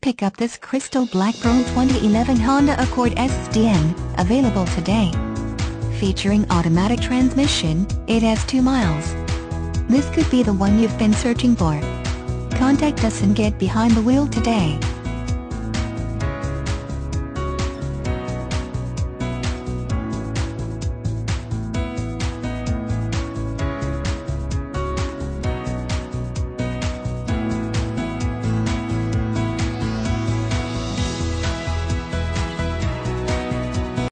Pick up this crystal black pearl 2011 Honda Accord SDN, available today. Featuring automatic transmission, it has 2 miles. This could be the one you've been searching for. Contact us and get behind the wheel today.